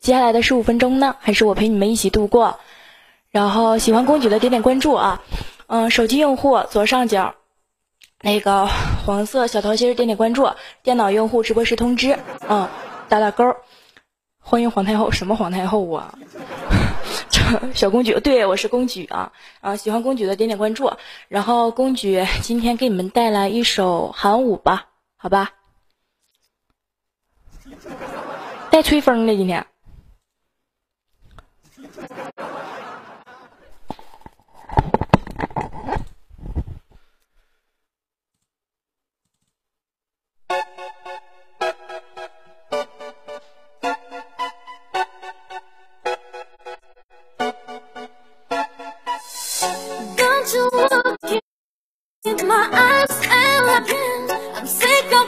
接下来的十五分钟呢，还是我陪你们一起度过。然后喜欢公举的点点关注啊，嗯，手机用户左上角那个黄色小桃心点点关注，电脑用户直播时通知，嗯，打打勾。欢迎皇太后，什么皇太后啊？小公举，对我是公举啊啊！喜欢公举的点点关注。然后公举今天给你们带来一首韩舞吧，好吧？带吹风的今天。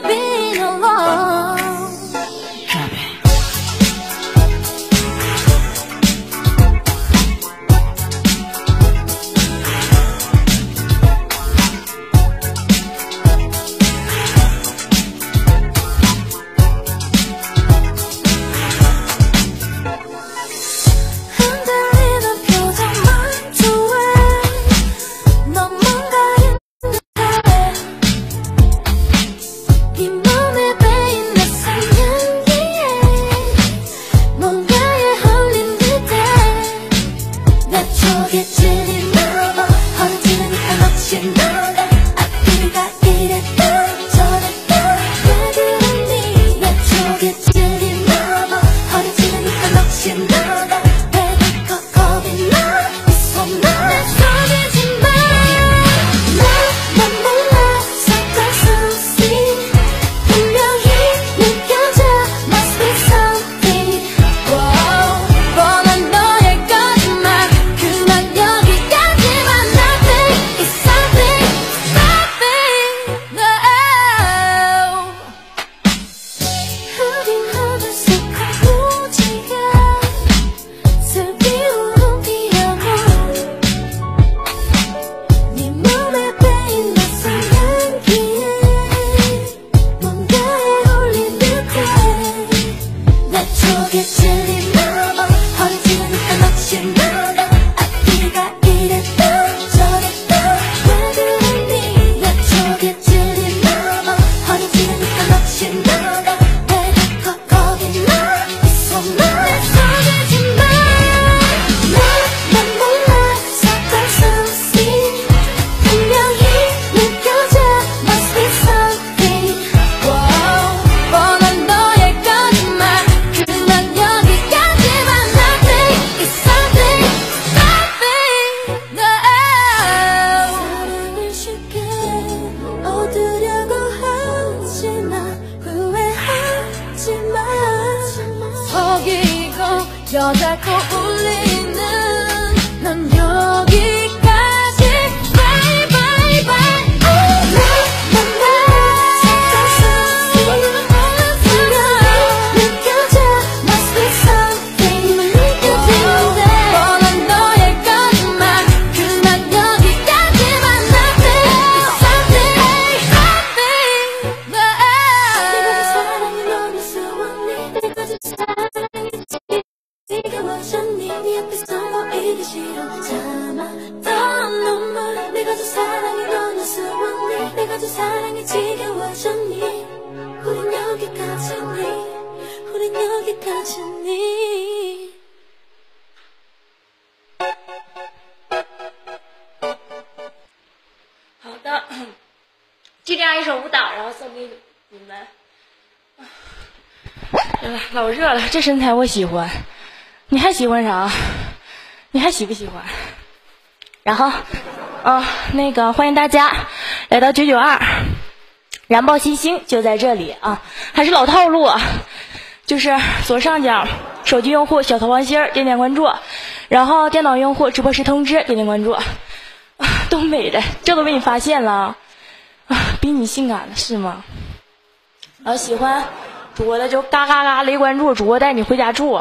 be 허기고 여자고 울리는 난 여기 好的，就这样一首舞蹈，然后送给你们老热了，这身材我喜欢，你还喜欢啥？你还喜不喜欢？然后，啊，那个欢迎大家来到九九二，燃爆新星就在这里啊！还是老套路，就是左上角手机用户小桃王心点点关注，然后电脑用户直播时通知点点关注，啊，都美的，这都被你发现了，啊，比你性感了是吗？啊，喜欢。主播的就嘎嘎嘎雷关注，主播带你回家住。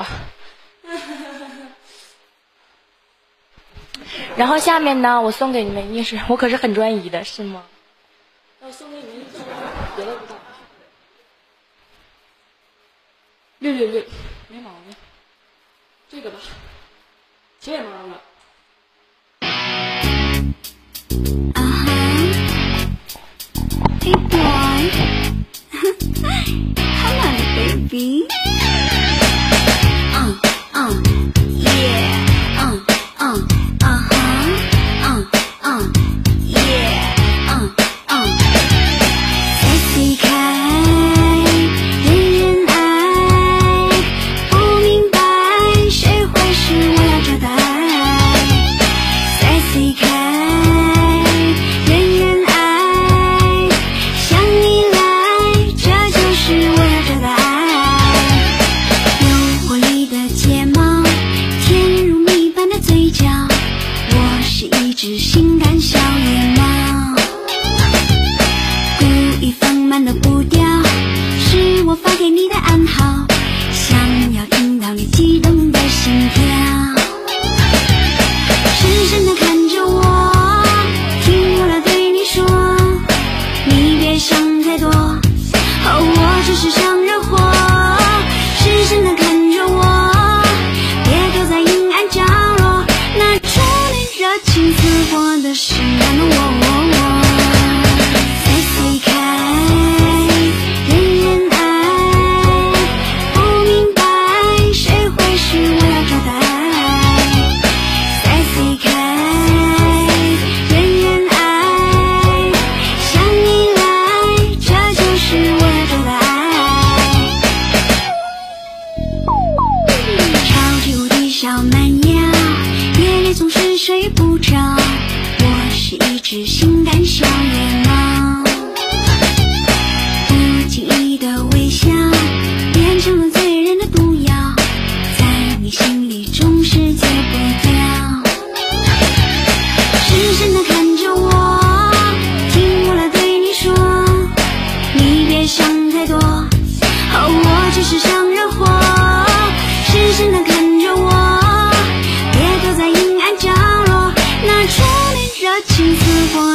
然后下面呢，我送给你们一首，我可是很专一的，是吗？那我送给你们一首别的舞蹈。六六六，没毛病。这个吧，这毛了。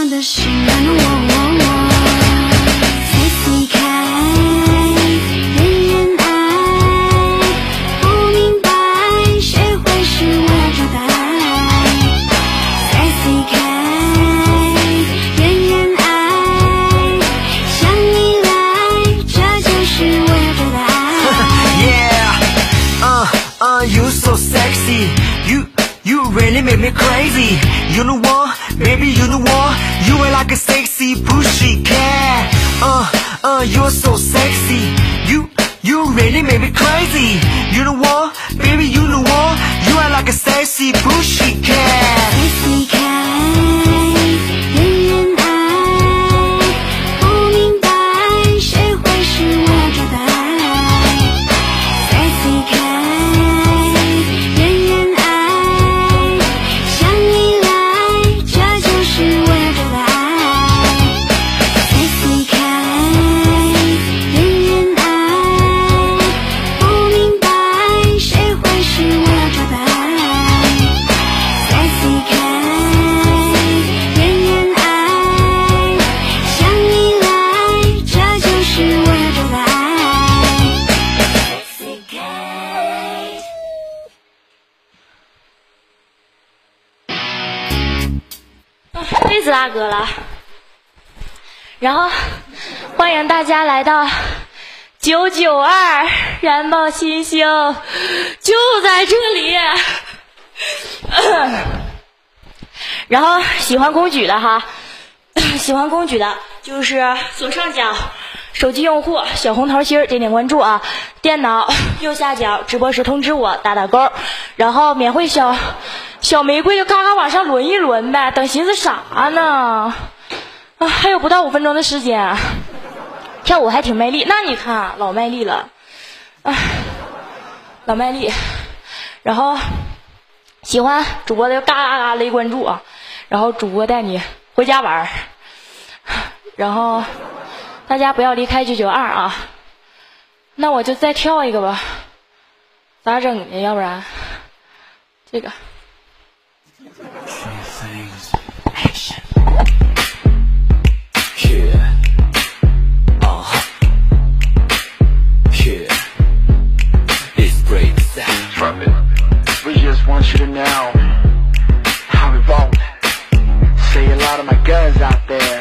似火的是 You know what, baby, you know what? You are like a sexy pushy cat. Uh, uh, you're so sexy. You, you really make me crazy. You know what, baby, you know what? You are like a sexy pushy cat. 斯大哥了。然后欢迎大家来到九九二燃爆新星，就在这里。然后喜欢公举的哈，喜欢公举的就是左上角手机用户小红桃心点点关注啊，电脑右下角直播时通知我打打勾，然后免费小小玫瑰就嘎嘎往上轮一轮呗，等寻思啥呢？啊，还有不到五分钟的时间，跳舞还挺卖力，那你看老卖力了，啊，老卖力，然后喜欢主播的就嘎嘎嘎勒关注啊，然后主播带你回家玩儿，然后大家不要离开九九二啊，那我就再跳一个吧，咋整呢？要不然这个。things. Action. Yeah. Breaks out. We just want you to know how we roll. Say a lot of my guns out there.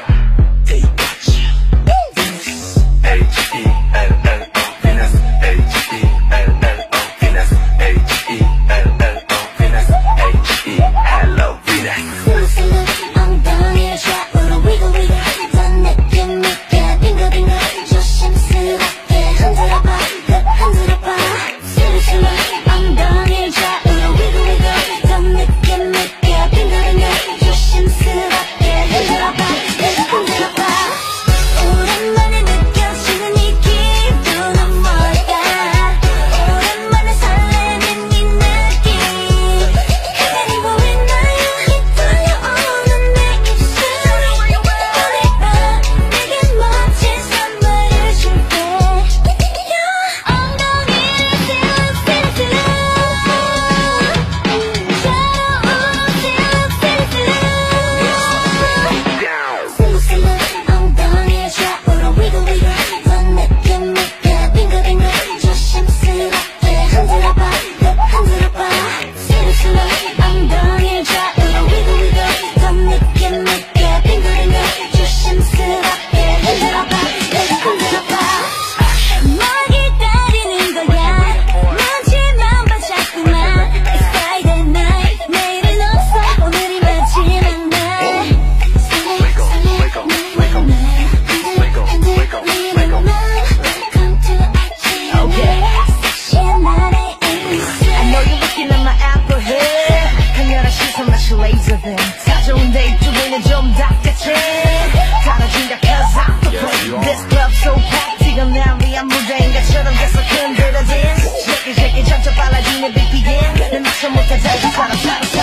Come with the day,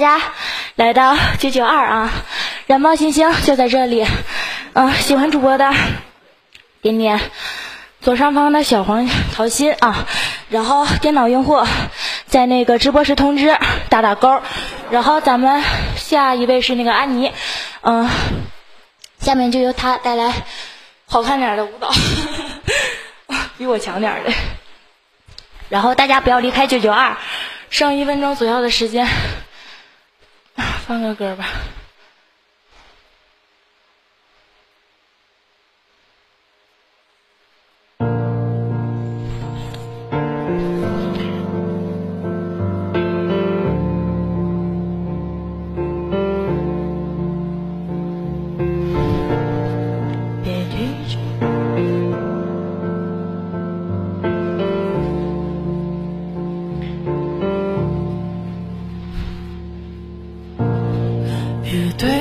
大家来到九九二啊燃爆星星就在这里。嗯喜欢主播的点点左上方的小黄桃心啊然后电脑用户在那个直播时通知打打勾然后咱们下一位是那个安妮。嗯下面就由她带来好看点的舞蹈。比我强点的。然后大家不要离开九九二剩一分钟左右的时间。放个歌吧。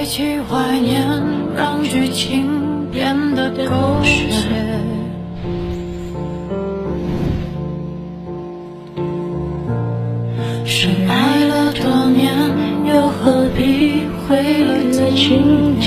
起怀念让剧情变得狗血深爱了多年又何必毁了经